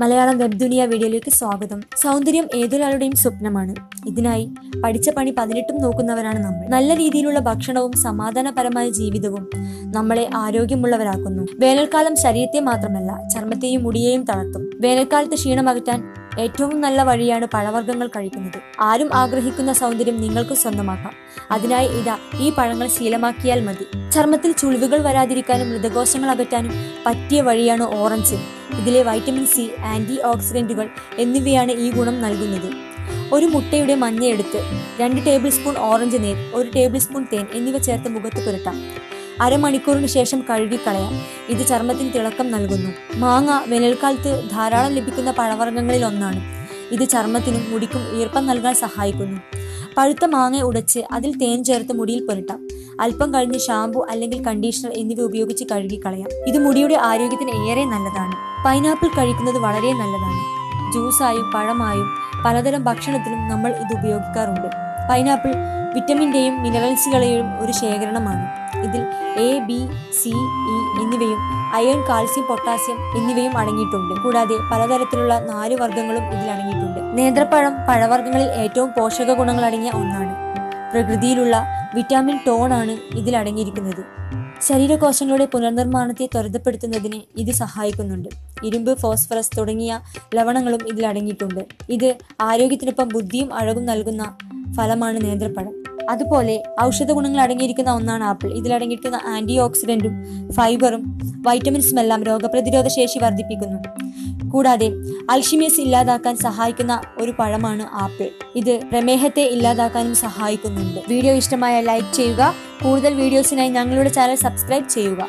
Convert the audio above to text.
Malayalam web ദുനിയ വീഡിയോയിലേക്ക് സ്വാഗതം. സൗന്ദര്യം ഏതൊരാളുടെയും സ്വപ്നമാണ്. ഇതിനായി പഠിച്ച പണി പതിനെട്ടും നോക്കുന്നവരാണ് നമ്മൾ. നല്ല രീതിയിലുള്ള ഭക്ഷണവും സമാധാനപരമായ ജീവിതവും നമ്മളെ ആരോഗ്യമുള്ളവരാക്കുന്നു. വേനൽക്കാലം ശരീരത്തെ മാത്രമല്ല ചർമ്മത്തെയും മുടിയെയും തളർത്തും. വേനൽക്കാലത്ത് ക്ഷീണമകറ്റാൻ ഏറ്റവും നല്ല വഴിയാണ് പഴവർഗങ്ങൾ കഴിക്കുന്നത്. ആരും ആഗ്രഹിക്കുന്ന സൗന്ദര്യം നിങ്ങൾക്ക് സ്വന്തമാക്കാം. അതിനായി ഇതാ ഈ പഴങ്ങൾ ശീലമാക്കിയാൽ മതി. ചർമ്മത്തിൽ ചുളിവുകൾ വരാതിരിക്കാനും മൃതകോശങ്ങൾ അകറ്റാനും പറ്റിയ വഴിയാണ് ഓറഞ്ച് ഇതിലെ വൈറ്റമിൻ സി ആന്റി ഓക്സിഡന്റുകൾ എന്നിവയാണ് ഈ ഗുണം നൽകുന്നത്. ഒരു മുട്ടയുടെ മഞ്ഞയെടുത്ത് രണ്ട് ടേബിൾ സ്പൂൺ ഓറഞ്ച് നീർ ഒരു ടേബിൾ സ്പൂൺ തേൻ എന്നിവ ചേർത്ത് മുഖത്ത് പുരട്ടാം. അരമണിക്കൂറിന് ശേഷം കഴുകിക്കളയാം. ഇത് ചർമ്മത്തിന് തിളക്കം നൽകുന്നു. മാങ്ങ വേനൽക്കാലത്ത് ധാരാളം ലഭിക്കുന്ന പഴവർഗങ്ങളിൽ ഒന്നാണ്. ഇത് ചർമ്മത്തിനും മുടിക്കും ഈർപ്പം നൽകാൻ സഹായിക്കുന്നു. പഴുത്ത മാങ്ങ ഉടച്ച് അതിൽ തേൻ ചേർത്ത് മുടിയിൽ പുരട്ടാം. അല്പം കഴിഞ്ഞ് ഷാമ്പു അല്ലെങ്കിൽ കണ്ടീഷണർ എന്നിവ ഉപയോഗിച്ച് കഴുകിക്കളയാം. ഇത് മുടിയുടെ ആരോഗ്യത്തിന് ഏറെ നല്ലതാണ്. പൈനാപ്പിൾ കഴിക്കുന്നത് വളരെ നല്ലതാണ്. ജ്യൂസായും പഴമായും പലതരം ഭക്ഷണത്തിലും നമ്മൾ ഇത് ഉപയോഗിക്കാറുണ്ട്. പൈനാപ്പിൾ വിറ്റമിന്റെയും മിനറൽസുകളെയും ഒരു ശേഖരണമാണ്. ഇതിൽ എ ബി സി ഇ എന്നിവയും അയൺ കാൽസ്യം പൊട്ടാസ്യം എന്നിവയും അടങ്ങിയിട്ടുണ്ട്. കൂടാതെ പലതരത്തിലുള്ള നാല് വർഗങ്ങളും ഇതിൽ അടങ്ങിയിട്ടുണ്ട്. നേന്ത്രപ്പഴം പഴവർഗങ്ങളിൽ ഏറ്റവും പോഷക ഗുണങ്ങൾ അടങ്ങിയ ഒന്നാണ്. പ്രകൃതിയിലുള്ള വിറ്റാമിൻ ടോൺ ആണ് ഇതിൽ അടങ്ങിയിരിക്കുന്നത്. ശരീരകോശങ്ങളുടെ പുനർനിർമ്മാണത്തെ ത്വരിതപ്പെടുത്തുന്നതിന് ഇത് സഹായിക്കുന്നുണ്ട്. ഇരുമ്പ് ഫോസ്ഫറസ് തുടങ്ങിയ ലവണങ്ങളും ഇതിൽ അടങ്ങിയിട്ടുണ്ട്. ഇത് ആരോഗ്യത്തിനൊപ്പം ബുദ്ധിയും അഴകും നൽകുന്ന ഫലമാണ് നേന്ത്രപ്പഴം. അതുപോലെ ഔഷധ ഗുണങ്ങൾ അടങ്ങിയിരിക്കുന്ന ഒന്നാണ് ആപ്പിൾ. ഇതിൽ അടങ്ങിയിരിക്കുന്ന ആന്റി ഓക്സിഡന്റും ഫൈബറും വൈറ്റമിൻസും എല്ലാം രോഗപ്രതിരോധ ശേഷി വർദ്ധിപ്പിക്കുന്നു. കൂടാതെ അൽഷിമിയസ് ഇല്ലാതാക്കാൻ സഹായിക്കുന്ന ഒരു പഴമാണ് ആപ്പിൾ. ഇത് പ്രമേഹത്തെ ഇല്ലാതാക്കാനും സഹായിക്കുന്നുണ്ട്. വീഡിയോ ഇഷ്ടമായ ലൈക്ക് ചെയ്യുക. കൂടുതൽ വീഡിയോസിനായി ഞങ്ങളുടെ ചാനൽ സബ്സ്ക്രൈബ് ചെയ്യുക.